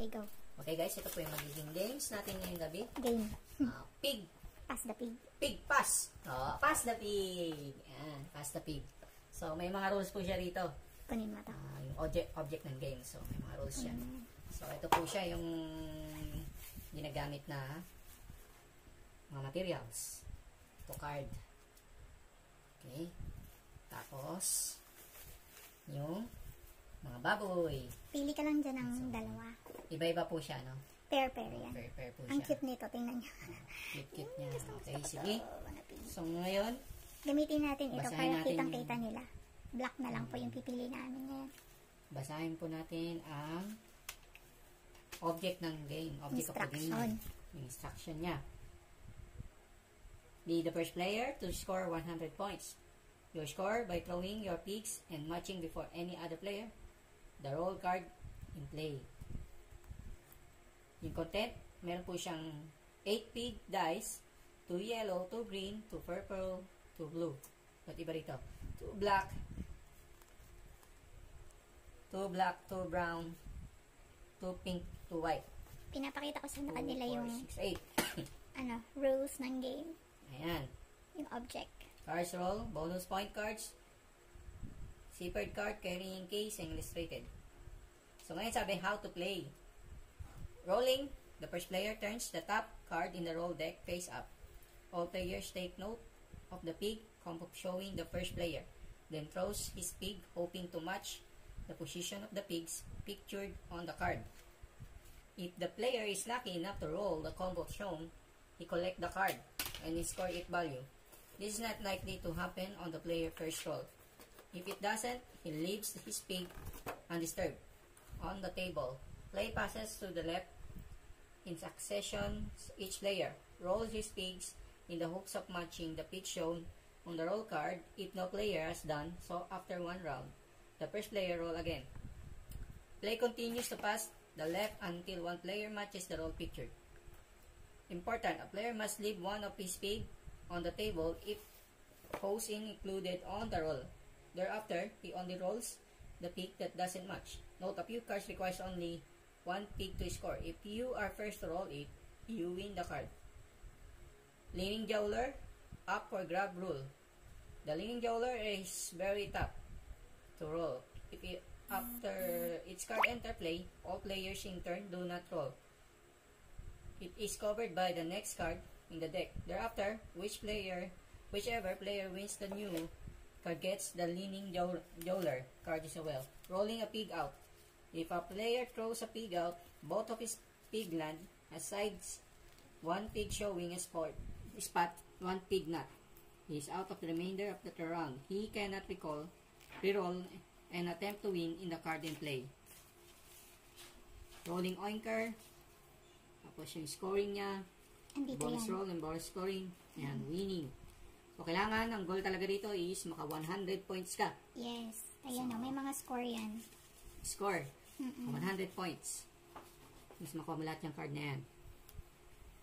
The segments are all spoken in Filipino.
Okay, go. Okay guys, ito po yung magiging games natin ngayong gabi. Game. Pig. Pass the pig. Pig pass. Oh, pass the pig. Ayan, pass the pig. So, may mga rules po siya rito. Kunin mo. Ah, yung object, object ng game. So, may mga rules siya. Mm. So, ito po siya yung ginagamit na mga materials. Ito card. Okay. Tapos, yung mga baboy. Pili ka lang dyan ng So, dalawa. Iba-iba po siya, no? Pair-pair yan. Pair, pair po Ang siya. cute nito. Tingnan nyo. Cute-cute niya. Okay, sige. Oh. So, ngayon, Gamitin natin ito para kitang-kita nila. Black na lang po yung pipili namin ngayon. basahin po natin ang object ng game. Object of the game. Instruction. Yung instruction niya. Be the first player to score 100 points. Your score by throwing your pigs and matching before any other player. The roll card in play. Yung content, meron po siyang 8 pig dice, 2 yellow, 2 green, 2 purple, 2 blue. At iba rito. 2 black, 2 black, 2 brown, 2 pink, 2 white. Pinapakita ko sa 2, kanila 4, yung 6, 8. ano, rules ng game. Ayan. Yung object. Cards roll, bonus point cards, zippered card, carrying case, and illustrated. So ngayon sabi, how to play. Rolling, the first player turns the top card in the roll deck face up. All players take note of the pig combo showing the first player, then throws his pig hoping to match the position of the pigs pictured on the card. If the player is lucky enough to roll the combo shown, he collect the card and he score its value. This is not likely to happen on the player first roll. If it doesn't, he leaves his pig undisturbed on the table. Play passes to the left in succession. Each player rolls his pigs in the hopes of matching the pig shown on the roll card if no player has done so after one round. The first player roll again. Play continues to pass the left until one player matches the roll pictured. Important, a player must leave one of his pig on the table if posing included on the roll. Thereafter, he only rolls the pig that doesn't match. Note, a few cards requires only one pig to score. If you are first to roll it, you win the card. Leaning Jowler, up for grab rule. The leaning Jowler is very tough to roll. If it, after its card enter play, all players in turn do not roll. It is covered by the next card in the deck. Thereafter, which player, whichever player wins the new card gets the leaning jow- jowler card as well. Rolling a pig out. If a player throws a pig out, both of his pig land asides one pig showing a spot, spot one pig not. He is out of the remainder of the round. He cannot recall, reroll, and attempt to win in the card in play. Rolling oinker. Tapos yung scoring niya. Bonus roll and bonus scoring. Ayan, winning. So, kailangan, ang goal talaga dito is maka 100 points ka. Yes. Ayan o, may mga score yan. Score. Mm-mm. 100 points. Mas makuha mo lahat yung card na yan.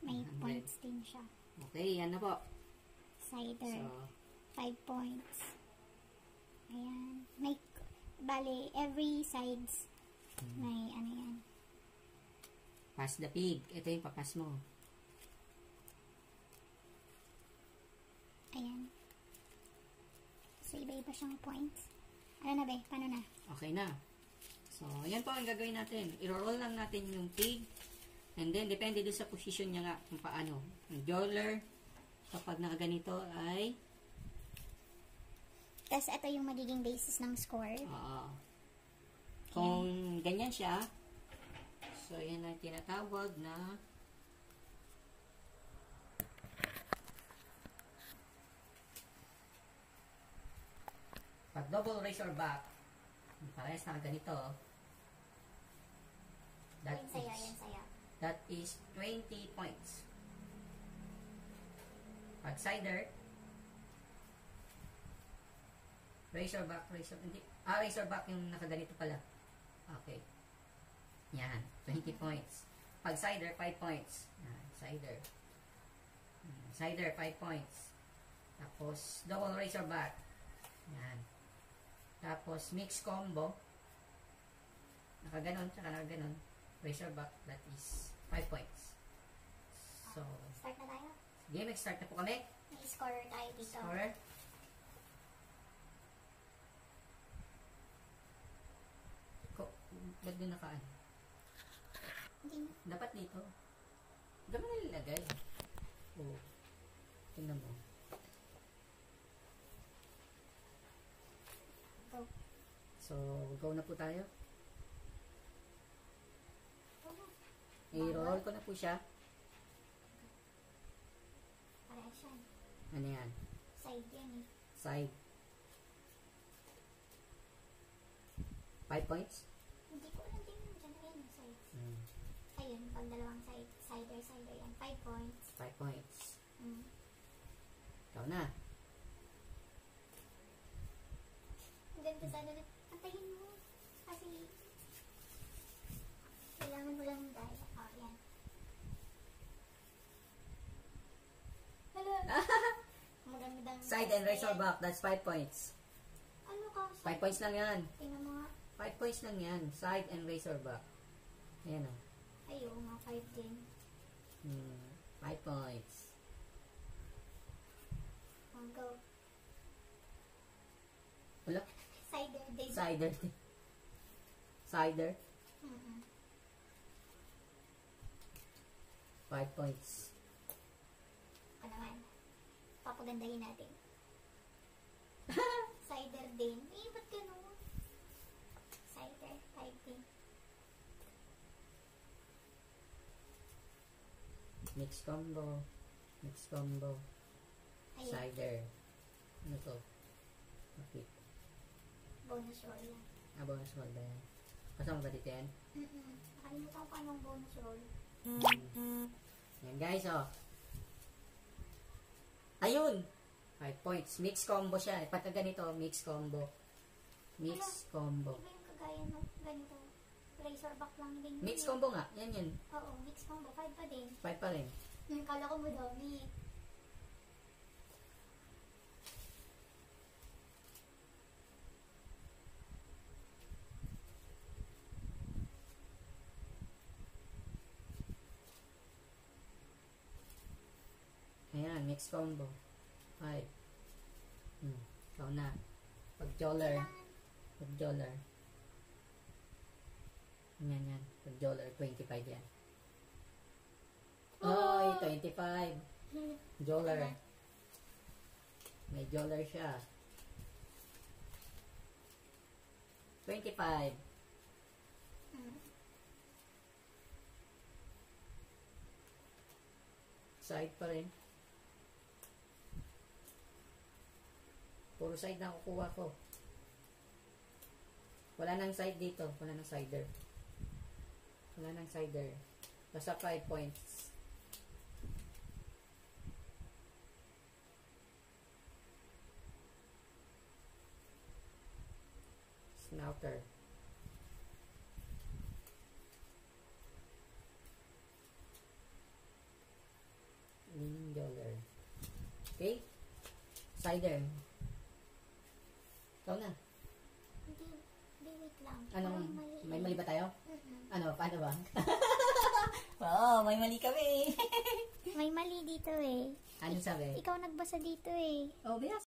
May 100. points din siya. Okay, yan na po. Cider. So, 5 points. Ayan. May, bale, every sides, Hmm. may ano yan. pass the pig. Ito yung papas mo. Ayan. So, iba-iba siyang points. Ano na ba? Paano na? Okay na. So, yan po ang gagawin natin. I-roll lang natin yung pig. And then, depende din sa position niya nga kung paano. Ang jowler, kapag nakaganito ay Tapos, ito yung magiging basis ng score. Oo. Kung ganyan siya, so yan ang tinatawag na pag double razor back, parehas na ganito, that Yan saya, is, yan saya. that is 20 points. Pag cider, razor back, razor, hindi, ah, razor back yung nakaganito pala. Okay. Yan, 20 points. Pag cider, 5 points. Yan, cider. Cider, 5 points. Tapos, double razor back. Yan. Tapos, mix combo. Nakaganon, tsaka nakaganon. Razorback, that is 5 points. So, Start na tayo. game start na po kami. May scorer tayo dito. Scorer. Ko, ba't doon nakaan? Hindi na. Dapat dito. Diyan mo nilagay. Oo. Tingnan mo. Go. So, go na po tayo. Go na. I-roll ko na po siya. Parehas yan. Ano yan? Side yan eh. Side. 5 points? Hindi ko alam din yung dyan. Ayun yung side. Mm. Ayun, pag dalawang side. Sider, sider yan. 5 points. 5 points. Mm. Ikaw na. Ang ganda sana na. Antayin mo. Kasi kailangan mo lang dahil. Oh, yan. Hala. Magandang Side and razorback, that's 5 points. Ano ka? 5 points lang yan. Tingnan mo nga. 5 points lang yan. Side and razorback. Ayan o. Ay, oo nga. 5 din. Hmm. 5 points. Oh, go. Wala. Sider din. Cider. Cider. Mm-mm. 5 points. Papagandahin natin. Cider din. Eh, ba't ganun? Cider. 5 din. Mix combo. Mix combo. Ayun. Cider. Ano to? Okay. Bonus roll yan. Ah, bonus roll ba yan? Kasama ba dito yan? Mm-mm. Nakalimutan ko anong bonus roll. Yan guys, oh. Ayun! 5 points. Mix combo siya. Pagka ganito, mix combo. Mix combo. Iba yung kagaya ng ganito. Razorback lang din. Mix combo nga. Yan yun. Oo, mix combo. 5 pa din. 5 pa rin. Yung kala ko madami. Ayan, mix combo. 5. Hmm. Ikaw na. Pag joller. Kailangan. Pag joller. Yan, yan. Pag joller, 25 yan. Oy, 25. Joller. May joller siya. 25. Mm. Side pa rin. Puro side na kukuha ko. Wala nang side dito. Wala nang sider. Wala nang sider. Basta 5 points. Snouter. Wing dollar. Okay? Cider. Ikaw na. Hindi, hindi, wait lang. Anong, Parang mali. may mali ba tayo? Mm-mm. Ano, paano ba? Oo, may mali kami. May mali dito eh. Anong sabi? Ikaw nagbasa dito eh. Oh, bias.